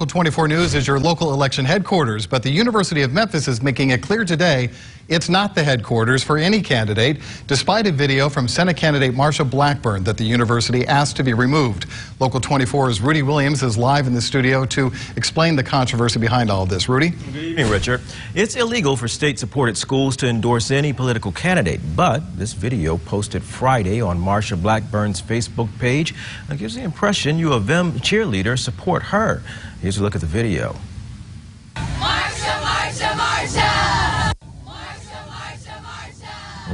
Local 24 News is your local election headquarters, but the University of Memphis is making it clear today it's not the headquarters for any candidate, despite a video from Senate candidate Marsha Blackburn that the university asked to be removed. Local 24's Rudy Williams is live in the studio to explain the controversy behind all this. Rudy? Good evening, Richard. It's illegal for state-supported schools to endorse any political candidate, but this video posted Friday on Marsha Blackburn's Facebook page gives the impression U of M cheerleaders support her. Here's a look at the video. Marsha, Marsha, Marsha!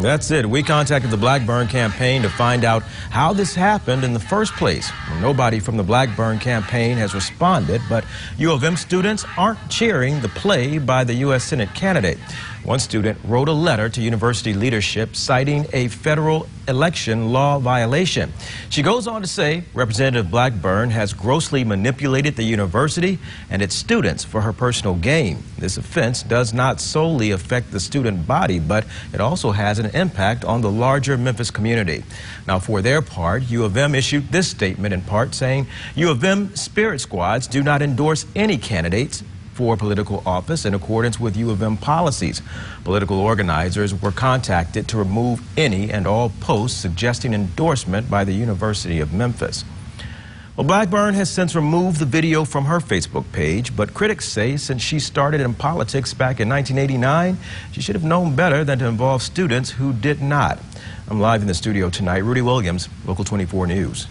That's it. We contacted the Blackburn campaign to find out how this happened in the first place. Nobody from the Blackburn campaign has responded, but U of M students aren't cheering the play by the U.S. Senate candidate. One student wrote a letter to university leadership citing a federal election law violation. She goes on to say Representative Blackburn has grossly manipulated the university and its students for her personal gain. This offense does not solely affect the student body, but it also has an impact on the larger Memphis community. Now, for their part, U of M issued this statement in part saying U of M spirit squads do not endorse any candidates for political office in accordance with U of M policies. Political organizers were contacted to remove any and all posts suggesting endorsement by the University of Memphis. Well, Blackburn has since removed the video from her Facebook page, but critics say since she started in politics back in 1989, she should have known better than to involve students who did not. I'm live in the studio tonight. Rudy Williams, Local 24 News.